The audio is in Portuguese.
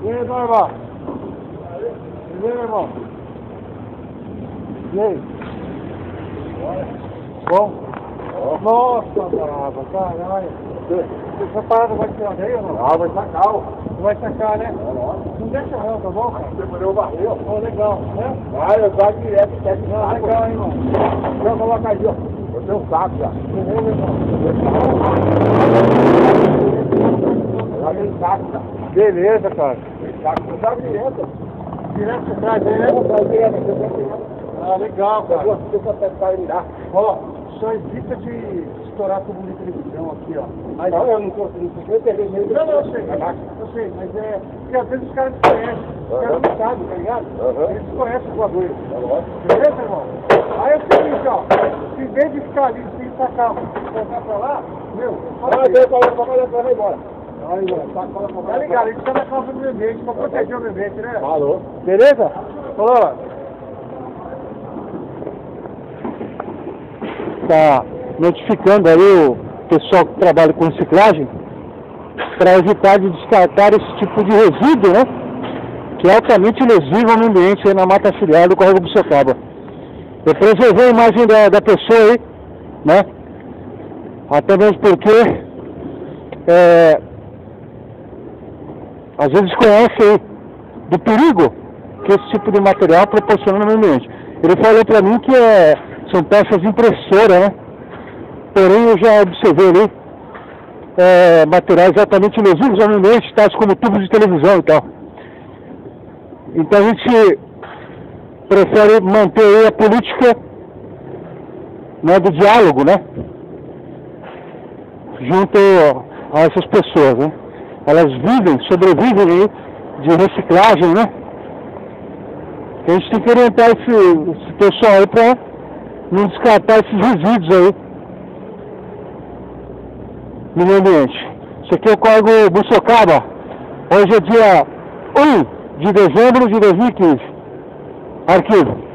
E aí, Norma? E aí, meu irmão? E aí? Bom? Nossa, brava, caralho. Essa parada vai ser aí ou não? Ah, vai sacar, ó. Vai sacar, né? É Não deixa não, tá bom, cara? Você o barril. Pô, legal, né? Vai, eu saio direto, quer que Não, legal, hein, irmão? Então coloca aí, ó. Eu tenho um saco já. Beleza, irmão? Tem saco, já. Beleza, cara. Eu saio direto. Direto Eu né? direto, eu direto. Ah, legal, Eu cara. gosto de pescar e mirar. Ó, só evita de estourar tubo de televisão aqui, ó. Mas não, eu não tô, não tô entendendo mesmo. Não, não, eu sei, eu sei, mas é. Porque às vezes os caras desconhecem. Os caras não sabem, tá ligado? Eles desconhecem o bagulho. É lógico. Beleza, irmão? Aí é o seguinte, ó. Em vez de ficar ali sem sacar, sacar pra lá, meu, Ah, fala eu coloco pra malhar pra vai embora. Tá, ligado? Gente tá na calça do ambiente pra proteger o ambiente, né? Falou. Beleza? Falou. Tá notificando aí o pessoal que trabalha com reciclagem para evitar de descartar esse tipo de resíduo, né? Que é altamente lesivo no ambiente aí na mata ciliar do Córrego do Socaba. Eu preservei a imagem da, da pessoa aí, né? Até mesmo porque é, às vezes conhece aí do perigo que esse tipo de material proporciona no meio ambiente. Ele falou para mim que é, são peças impressoras, né? Porém, eu já observei ali é, materiais altamente lesivos ao meio ambiente, tais como tubos de televisão e tal. Então a gente prefere manter a política né, do diálogo, né? Junto a essas pessoas, né? Elas vivem, sobrevivem de reciclagem, né? A gente tem que orientar esse, esse pessoal aí para não descartar esses resíduos aí no meio ambiente. Isso aqui é o código Bussocaba. Hoje é dia 1 de dezembro de 2015. Arquivo.